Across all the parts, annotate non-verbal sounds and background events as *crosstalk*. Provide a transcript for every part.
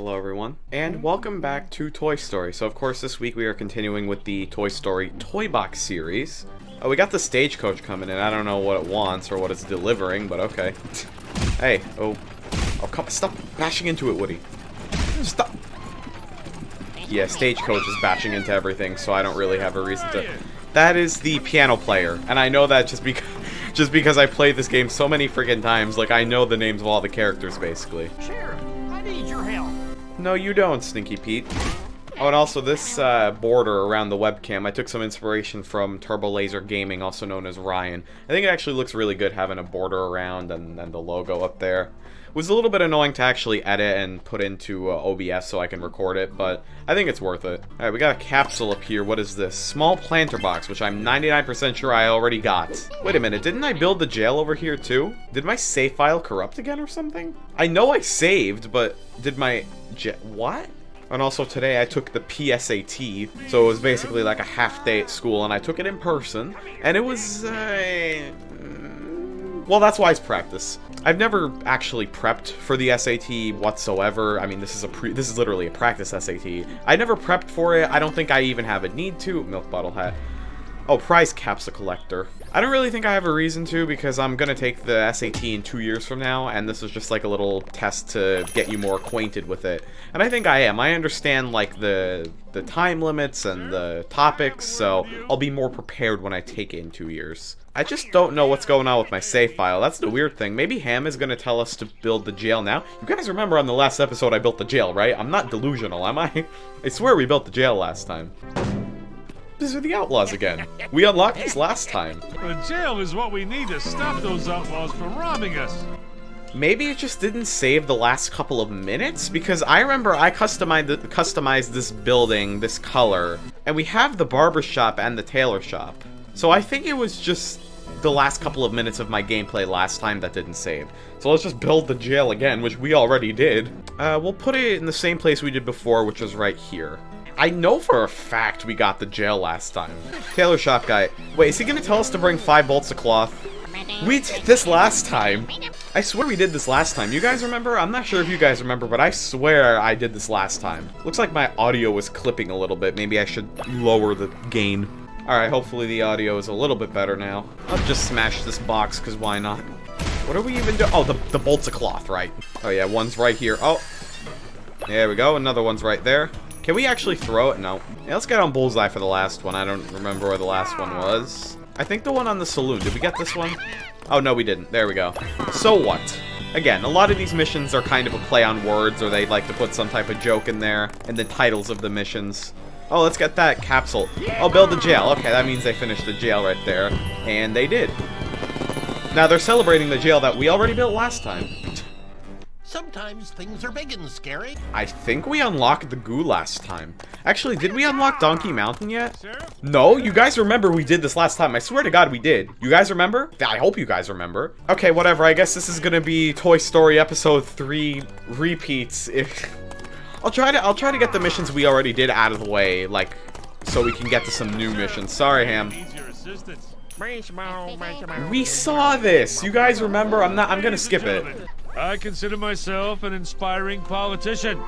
Hello everyone, and welcome back to Toy Story. So of course this week we are continuing with the Toy Story Toy Box series. Oh, we got the stagecoach coming in. I don't know what it wants or what it's delivering, but okay. *laughs* hey, oh, oh come, stop bashing into it, Woody. Stop. Yeah, stagecoach is bashing into everything, so I don't really have a reason to. That is the piano player, and I know that just because *laughs* just because I played this game so many freaking times. Like I know the names of all the characters basically. Sheriff, No, you don't, Stinky Pete. Oh, and also this uh, border around the webcam, I took some inspiration from Turbo Laser Gaming, also known as Ryan. I think it actually looks really good having a border around and, and the logo up there. It was a little bit annoying to actually edit and put into uh, OBS so I can record it, but I think it's worth it. Alright, we got a capsule up here. What is this? Small planter box, which I'm 99% sure I already got. Wait a minute, didn't I build the jail over here too? Did my save file corrupt again or something? I know I saved, but did my... What? And also today I took the PSAT, so it was basically like a half day at school, and I took it in person, and it was, uh, well, that's wise practice. I've never actually prepped for the SAT whatsoever. I mean, this is a pre this is literally a practice SAT. I never prepped for it. I don't think I even have a need to. Milk bottle hat. Oh, prize capsule collector. I don't really think I have a reason to because I'm gonna take the SAT in two years from now, and this is just like a little test to get you more acquainted with it. And I think I am. I understand like the the time limits and the topics, so I'll be more prepared when I take it in two years. I just don't know what's going on with my save file. That's the weird thing. Maybe Ham is gonna tell us to build the jail now. You guys remember on the last episode I built the jail, right? I'm not delusional, am I? *laughs* I swear we built the jail last time. These are the outlaws again. We unlocked this last time. The jail is what we need to stop those outlaws from robbing us. Maybe it just didn't save the last couple of minutes? Because I remember I customized, customized this building, this color, and we have the barber shop and the tailor shop. So I think it was just the last couple of minutes of my gameplay last time that didn't save. So let's just build the jail again, which we already did. Uh, we'll put it in the same place we did before, which is right here. I know for a fact we got the jail last time. Tailor shop guy. Wait, is he gonna tell us to bring five bolts of cloth? We did this last time. I swear we did this last time. You guys remember? I'm not sure if you guys remember, but I swear I did this last time. Looks like my audio was clipping a little bit. Maybe I should lower the gain. Alright, hopefully the audio is a little bit better now. I'll just smash this box, because why not? What are we even doing? Oh, the, the bolts of cloth, right. Oh yeah, one's right here. Oh, there we go. Another one's right there. Can we actually throw it? No. Yeah, let's get on Bullseye for the last one. I don't remember where the last one was. I think the one on the saloon. Did we get this one? Oh, no, we didn't. There we go. So what? Again, a lot of these missions are kind of a play on words, or they like to put some type of joke in there, in the titles of the missions. Oh, let's get that capsule. Oh, build the jail. Okay, that means they finished the jail right there. And they did. Now, they're celebrating the jail that we already built last time. Sometimes things are big and scary. I think we unlocked the goo last time. Actually, did we unlock Donkey Mountain yet? No, you guys remember we did this last time. I swear to God we did. You guys remember? I hope you guys remember. Okay, whatever. I guess this is gonna be Toy Story Episode 3 repeats. If *laughs* I'll try to I'll try to get the missions we already did out of the way, like so we can get to some new missions. Sorry, Ham. We saw this. You guys remember? I'm not I'm gonna skip it. I consider myself an inspiring politician.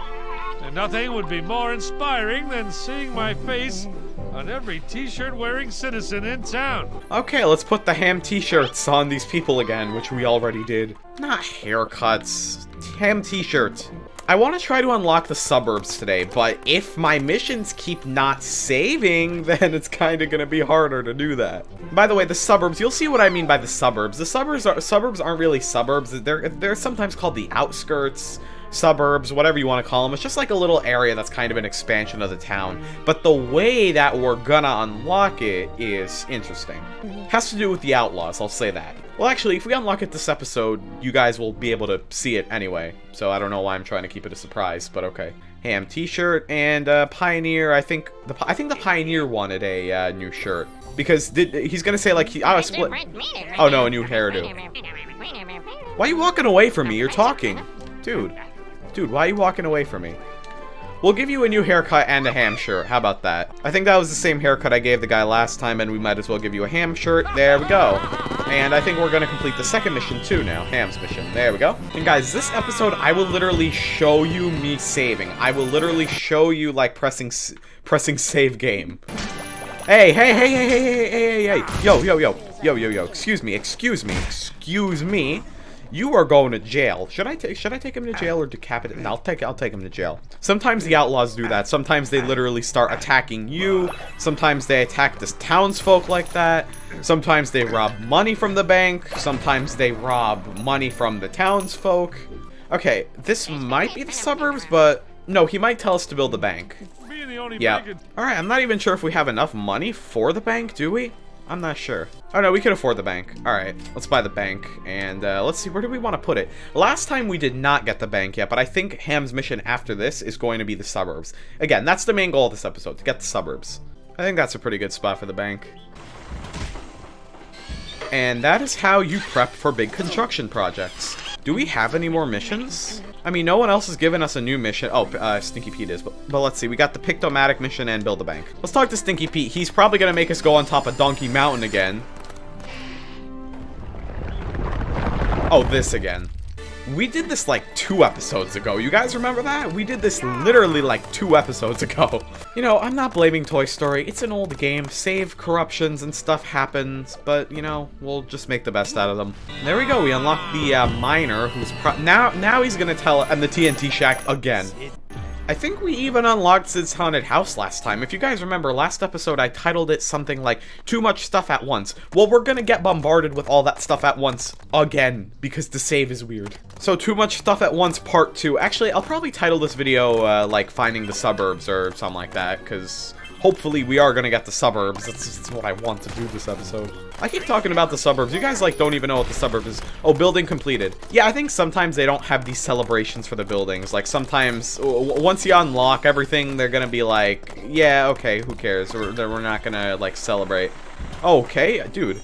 And nothing would be more inspiring than seeing my face on every t-shirt wearing citizen in town. Okay, let's put the ham t-shirts on these people again, which we already did. Not haircuts. Ham t-shirts. I want to try to unlock the suburbs today, but if my missions keep not saving, *laughs* then it's kind of going to be harder to do that. By the way, the suburbs, you'll see what I mean by the suburbs. The suburbs are suburbs aren't really suburbs. They're they're sometimes called the outskirts, suburbs, whatever you want to call them. It's just like a little area that's kind of an expansion of the town. But the way that we're gonna unlock it is interesting. Has to do with the outlaws, I'll say that. Well, actually, if we unlock it this episode, you guys will be able to see it anyway. So I don't know why I'm trying to keep it a surprise, but okay. Ham t-shirt and uh, Pioneer. I think the I think the Pioneer wanted a uh, new shirt because did, he's gonna say like he oh split. Oh no, a new hairdo. Why are you walking away from me? You're talking, dude. Dude, why are you walking away from me? We'll give you a new haircut and a ham shirt. How about that? I think that was the same haircut I gave the guy last time, and we might as well give you a ham shirt. There we go. And I think we're gonna complete the second mission too now, Ham's mission. There we go. And guys, this episode, I will literally show you me saving. I will literally show you, like, pressing, pressing save game. Hey, hey, hey, hey, hey, hey, hey, hey, hey, yo, yo, yo, yo, yo, yo, excuse me, excuse me, excuse me. You are going to jail. Should I take should I take him to jail or decapitate him? I'll take I'll take him to jail. Sometimes the outlaws do that. Sometimes they literally start attacking you. Sometimes they attack this townsfolk like that. Sometimes they rob money from the bank. Sometimes they rob money from the townsfolk. Okay, this might be the suburbs, but no, he might tell us to build the bank. Yeah. Alright, I'm not even sure if we have enough money for the bank, do we? I'm not sure. Oh no, we could afford the bank. Alright, let's buy the bank. And uh, let's see, where do we want to put it? Last time we did not get the bank yet, but I think Ham's mission after this is going to be the suburbs. Again, that's the main goal of this episode, to get the suburbs. I think that's a pretty good spot for the bank. And that is how you prep for big construction projects. Do we have any more missions? I mean, no one else has given us a new mission. Oh, uh, Stinky Pete is. But, but let's see. We got the Pictomatic mission and Build a Bank. Let's talk to Stinky Pete. He's probably going to make us go on top of Donkey Mountain again. Oh, this again. We did this like two episodes ago. You guys remember that? We did this literally like two episodes *laughs* ago. You know, I'm not blaming Toy Story. It's an old game. Save corruptions and stuff happens, but you know, we'll just make the best out of them. There we go. We unlocked the uh, miner, who's now now he's gonna tell and the TNT shack again. I think we even unlocked Sid's Haunted House last time. If you guys remember, last episode I titled it something like, Too Much Stuff at Once. Well, we're gonna get bombarded with all that stuff at once again, because the save is weird. So, Too Much Stuff at Once Part 2. Actually, I'll probably title this video, uh, like, Finding the Suburbs or something like that, because hopefully we are gonna get the suburbs. That's, that's, what I want to do this episode. I keep talking about the suburbs. You guys, like, don't even know what the suburb is. Oh, building completed. Yeah, I think sometimes they don't have these celebrations for the buildings. Like, sometimes, once you unlock everything, they're gonna be like, yeah, okay, who cares? We're, we're not gonna, like, celebrate. Okay, dude.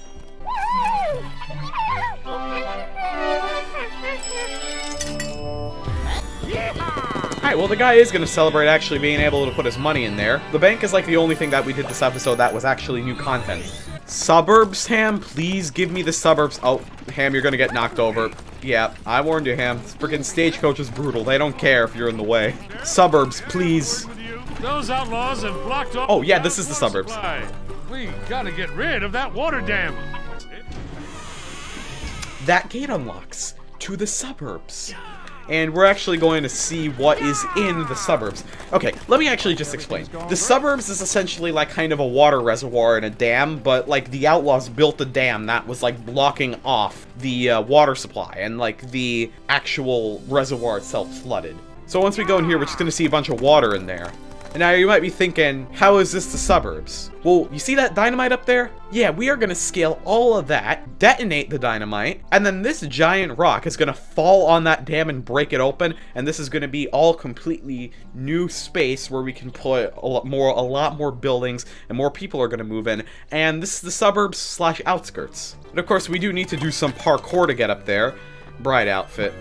Alright, well the guy is going to celebrate actually being able to put his money in there. The bank is like the only thing that we did this episode that was actually new content. Suburbs, Ham? Please give me the suburbs. Oh, Ham, you're going to get knocked over. Yeah, I warned you, Ham. This freaking stagecoach is brutal. They don't care if you're in the way. Suburbs, please. Those outlaws have blocked off Oh, yeah, this is the suburbs. We gotta get rid of that water dam. That gate unlocks to the suburbs and we're actually going to see what is in the suburbs. Okay, let me actually just explain. The suburbs is essentially like kind of a water reservoir and a dam, but like the outlaws built a dam that was like blocking off the uh, water supply, and like the actual reservoir itself flooded. So once we go in here, we're just going to see a bunch of water in there. And now you might be thinking, how is this the suburbs? Well, you see that dynamite up there? Yeah, we are to scale all of that, detonate the dynamite, and then this giant rock is to fall on that dam and break it open, and this is to be all completely new space where we can put a lot more, a lot more buildings, and more people are to move in, and this is the suburbs slash outskirts. And of course, we do need to do some parkour to get up there. Bright outfit.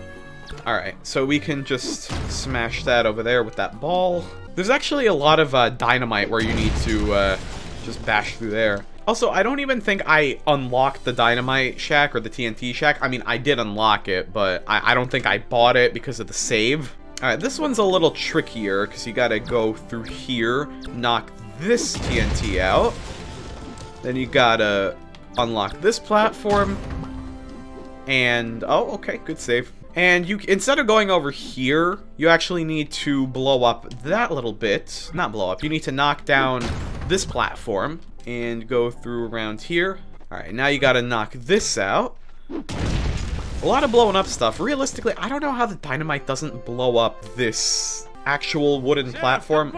Alright, so we can just smash that over there with that ball. There's actually a lot of uh, dynamite where you need to uh, just bash through there. Also, I don't even think I unlocked the dynamite shack or the TNT shack. I mean, I did unlock it, but I, I don't think I bought it because of the save. Alright, this one's a little trickier because you gotta go through here, knock this TNT out. Then you gotta unlock this platform. And, oh, okay, good save. And you, instead of going over here, you actually need to blow up that little bit. Not blow up, you need to knock down this platform and go through around here. Alright, now you gotta knock this out. A lot of blowing up stuff. Realistically, I don't know how the dynamite doesn't blow up this actual wooden platform.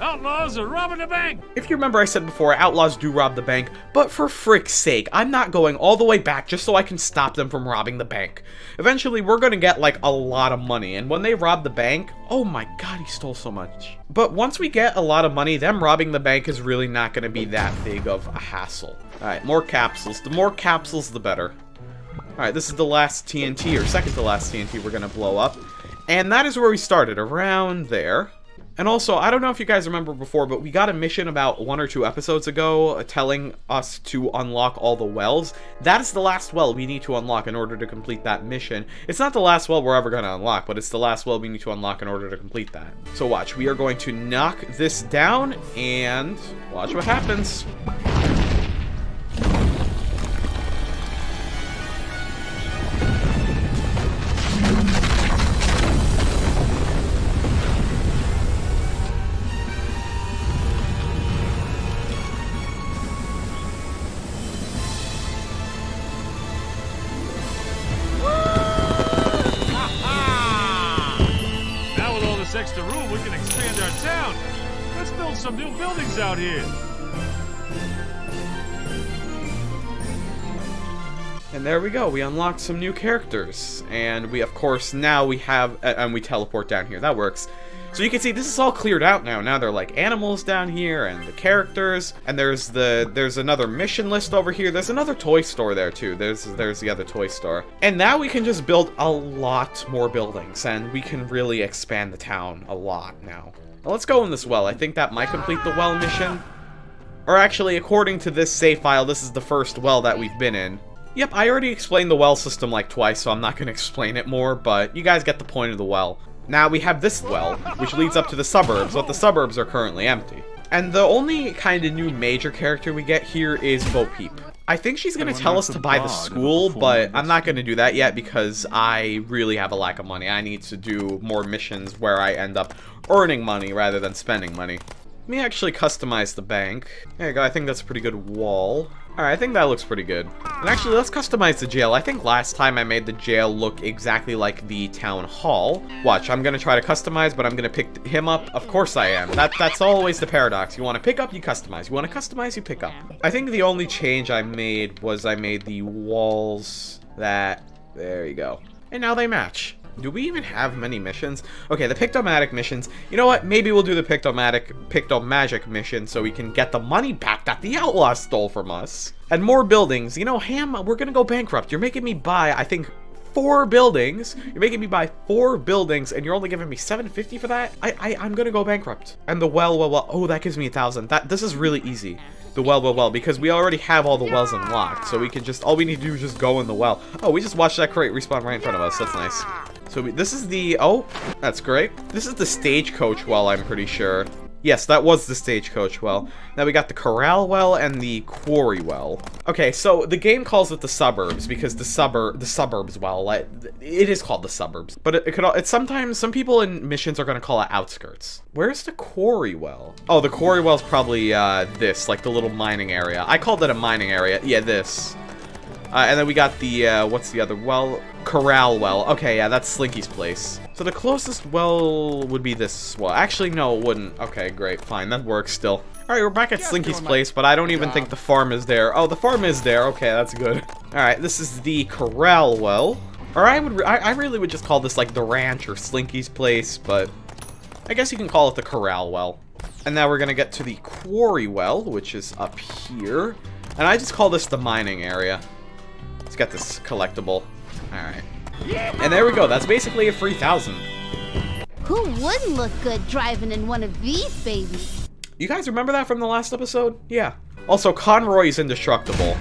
Outlaws are robbing the bank! If you remember I said before, outlaws do rob the bank, but for frick's sake, I'm not going all the way back just so I can stop them from robbing the bank. Eventually, we're gonna get, like, a lot of money, and when they rob the bank, oh my god, he stole so much. But once we get a lot of money, them robbing the bank is really not gonna be that big of a hassle. Alright, more capsules. The more capsules, the better. Alright, this is the last TNT, or second to last TNT we're gonna blow up. And that is where we started, around there. And also, I don't know if you guys remember before, but we got a mission about one or two episodes ago uh, telling us to unlock all the wells. That is the last well we need to unlock in order to complete that mission. It's not the last well we're ever going to unlock, but it's the last well we need to unlock in order to complete that. So watch, we are going to knock this down and watch what happens. Out here. And there we go, we unlocked some new characters. And we, of course, now we have, uh, and we teleport down here, that works. So you can see this is all cleared out now. Now they're like animals down here and the characters. And there's the, there's another mission list over here. There's another toy store there too. There's, there's the other toy store. And now we can just build a lot more buildings and we can really expand the town a lot now. Let's go in this well. I think that might complete the well mission. Or actually, according to this save file, this is the first well that we've been in. Yep, I already explained the well system like twice, so I'm not going to explain it more, but you guys get the point of the well. Now we have this well, which leads up to the suburbs, but the suburbs are currently empty. And the only kind of new major character we get here is Bo Peep. I think she's going to tell us to buy the school, but I'm not going to do that yet because I really have a lack of money. I need to do more missions where I end up earning money rather than spending money. Let me actually customize the bank. There you go, I think that's a pretty good wall. Alright, I think that looks pretty good. And actually, let's customize the jail. I think last time I made the jail look exactly like the town hall. Watch, I'm gonna try to customize, but I'm gonna pick him up. Of course I am. That That's always the paradox. You wanna pick up, you customize. You wanna customize, you pick up. I think the only change I made was I made the walls that... There you go. And now they match. Do we even have many missions? Okay, the Pictomatic missions. You know what? Maybe we'll do the Pictomatic, Pictomagic mission so we can get the money back that the outlaw stole from us. And more buildings. You know, Ham, we're gonna go bankrupt. You're making me buy, I think, four buildings. You're making me buy four buildings, and you're only giving me 750 for that? I, I, I'm gonna go bankrupt. And the well, well, well. Oh, that gives me a thousand. That This is really easy. The well, well, well, because we already have all the wells unlocked, so we can just, all we need to do is just go in the well. Oh, we just watched that crate respawn right in front of us. That's nice. So we, this is the, oh, that's great. This is the stagecoach well, I'm pretty sure. Yes, that was the stagecoach well. Now we got the corral well and the quarry well. Okay, so the game calls it the suburbs because the suburb, the suburbs well, like, it is called the suburbs. But it, it could, it's sometimes some people in missions are gonna call it outskirts. Where's the quarry well? Oh, the quarry well's probably uh, this, like the little mining area. I called it a mining area. Yeah, this. Uh, and then we got the, uh, what's the other well? Corral well. Okay, yeah, that's Slinky's place. So the closest well would be this well. Actually, no, it wouldn't. Okay, great, fine, that works still. Alright, we're back at Slinky's place, but I don't even think the farm is there. Oh, the farm is there. Okay, that's good. Alright, this is the Corral well. Or I would, I, I really would just call this like the ranch or Slinky's place, but I guess you can call it the Corral well. And now we're gonna get to the Quarry well, which is up here. And I just call this the mining area. Let's get this collectible. Alright. And there we go. That's basically a free thousand. Who wouldn't look good driving in one of these babies? You guys remember that from the last episode? Yeah. Also, Conroy is indestructible.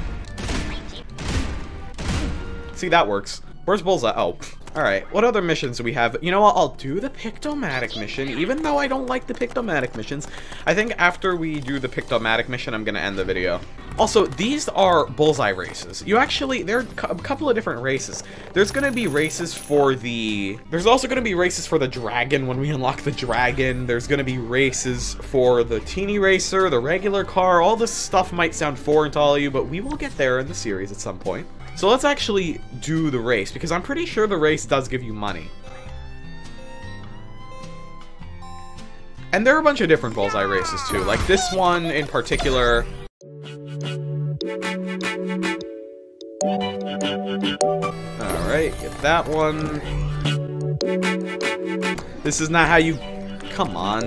See, that works. Where's Bullseye? Oh, alright. What other missions do we have? You know what? I'll do the Pictomatic mission, even though I don't like the Pictomatic missions. I think after we do the Pictomatic mission, I'm gonna end the video. Also, these are Bullseye races. You actually, there are a couple of different races. There's gonna be races for the... There's also gonna be races for the Dragon when we *laughs* unlock the Dragon. There's gonna be races for the Teeny Racer, the regular car. All this stuff might sound foreign to all of you, but we will get there in the series at some point. So let's actually do the race, because I'm pretty sure the race does give you money. And there are a bunch of different Bullseye races too, like this one in particular. Alright, get that one. This is not how you... Come on.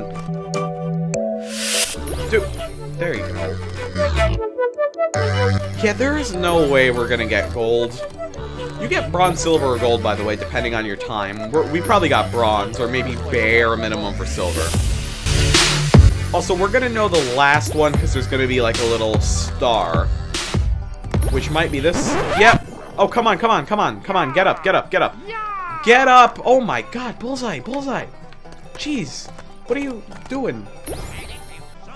Dude, there you go. Yeah, there is no way we're gonna get gold. You get bronze, silver, or gold, by the way, depending on your time. We're, we probably got bronze, or maybe bare minimum for silver. Also, we're gonna know the last one because there's gonna be like a little star. Which might be this. Yep. Oh, come on, come on, come on, come on. Get up, get up, get up. Get up! Oh my god, bullseye, bullseye. Jeez, what are you doing?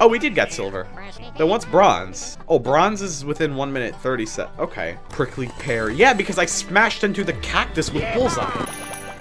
Oh, we did get silver. Then what's bronze? Oh, bronze is within 1 minute 30 set. Okay. Prickly pear. Yeah, because I smashed into the cactus with bullseye.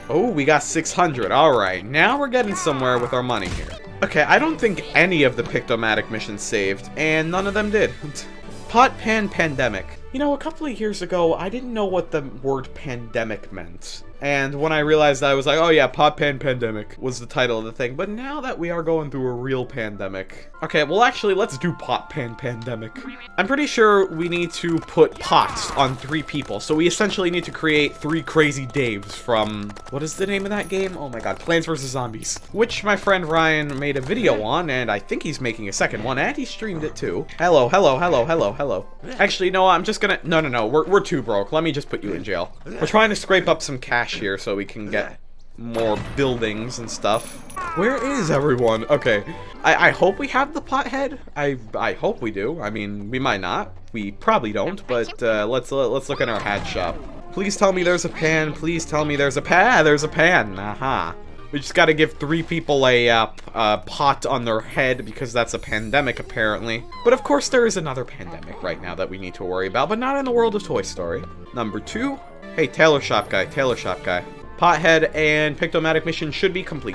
Oh, we got 600. Alright, now we're getting somewhere with our money here. Okay, I don't think any of the Pictomatic missions saved, and none of them did. *laughs* Pot Pan Pandemic. You know, a couple of years ago, I didn't know what the word pandemic meant. And when I realized that, I was like, oh yeah, Pot Pan Pandemic was the title of the thing. But now that we are going through a real pandemic... Okay, well actually, let's do Pot Pan Pandemic. I'm pretty sure we need to put pots on three people. So we essentially need to create three crazy Daves from... What is the name of that game? Oh my god, Plants vs. Zombies. Which my friend Ryan made a video on, and I think he's making a second one, and he streamed it too. Hello, hello, hello, hello, hello. Actually, no, I'm just gonna... No, no, no, we're, we're too broke. Let me just put you in jail. We're trying to scrape up some cash here so we can get more buildings and stuff. Where is everyone? Okay, I, I hope we have the pothead. I I hope we do. I mean, we might not. We probably don't. But uh, let's let's look in our hat shop. Please tell me there's a pan. Please tell me there's a pan. There's a pan. Aha. Uh -huh. We just gotta give three people a uh, uh, pot on their head because that's a pandemic, apparently. But of course, there is another pandemic right now that we need to worry about, but not in the world of Toy Story. Number two. Hey, tailor shop guy, tailor shop guy. Pothead and Pictomatic mission should be complete.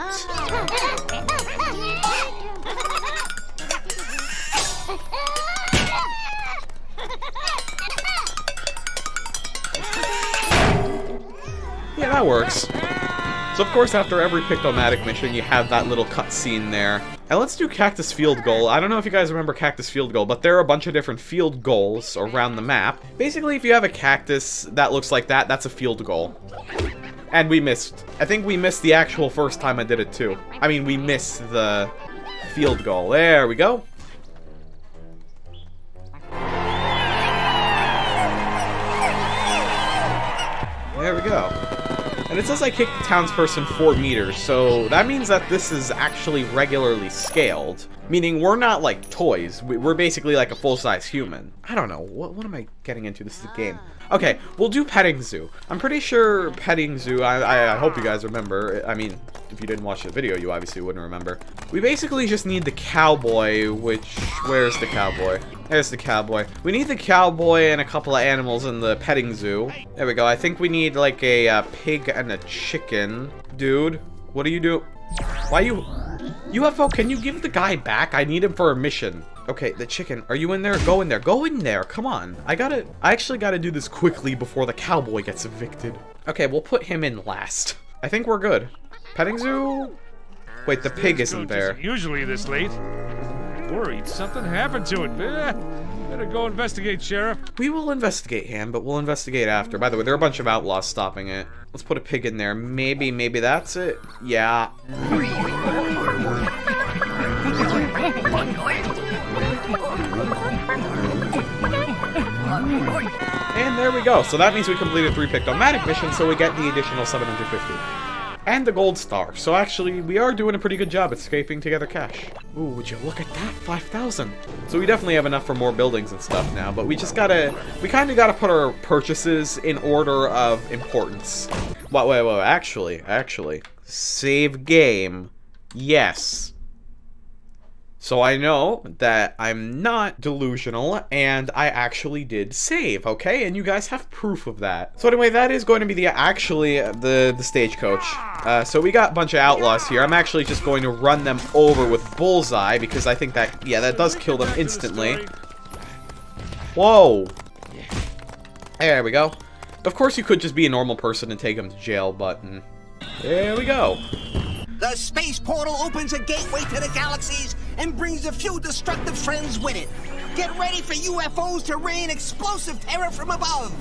Yeah, that works. So of course, after every Pictomatic mission, you have that little cutscene there. And let's do Cactus Field Goal. I don't know if you guys remember Cactus Field Goal, but there are a bunch of different field goals around the map. Basically, if you have a cactus that looks like that, that's a field goal. And we missed. I think we missed the actual first time I did it too. I mean, we missed the field goal. There we go. There we go. And it says I kicked the townsperson 4 meters, so that means that this is actually regularly scaled. Meaning we're not like toys, we're basically like a full-size human. I don't know, what, what am I getting into? This is a game. Okay, we'll do Petting Zoo. I'm pretty sure Petting Zoo, I, I, hope you guys remember, I mean, if you didn't watch the video, you obviously wouldn't remember. We basically just need the cowboy, which, where's the cowboy? There's the cowboy. We need the cowboy and a couple of animals in the petting zoo. There we go. I think we need like a uh, pig and a chicken. Dude, what do you do? Why you... UFO, can you give the guy back? I need him for a mission. Okay, the chicken. Are you in there? Go in there. Go in there. Come on. I gotta... I actually gotta do this quickly before the cowboy gets evicted. Okay, we'll put him in last. I think we're good. Petting zoo? Wait, the pig isn't there. Usually this late. Worried something happened to it. *laughs* Better go investigate, Sheriff. We will investigate him, but we'll investigate after. By the way, there are a bunch of outlaws stopping it. Let's put a pig in there. Maybe, maybe that's it. Yeah. And there we go. So that means we completed three Pictomatic missions, so we get the additional 750. And the gold star. So actually, we are doing a pretty good job at scraping together cash. Ooh, would you look at that? 5,000. So we definitely have enough for more buildings and stuff now, but we just gotta, we kind of gotta put our purchases in order of importance. Wait, wait, wait, actually, actually. Save game. Yes. So I know that I'm not delusional and I actually did save, okay? And you guys have proof of that. So anyway, that is going to be the actually the the stagecoach. Uh, so we got a bunch of outlaws here. I'm actually just going to run them over with bullseye because I think that yeah, that does kill them instantly. Whoa. There we go. Of course you could just be a normal person and take them to jail, but mm, there we go. The space portal opens a gateway to the galaxies and brings a few destructive friends with it. Get ready for UFOs to rain explosive terror from above.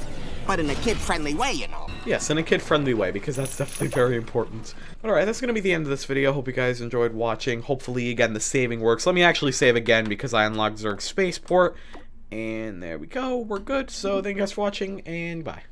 But in a kid-friendly way, you know. Yes, in a kid-friendly way, because that's definitely very important. Alright, that's going to be the end of this video. Hope you guys enjoyed watching. Hopefully, again, the saving works. Let me actually save again, because I unlocked Zurg Spaceport. And there we go. We're good. So, thank you guys for watching, and bye.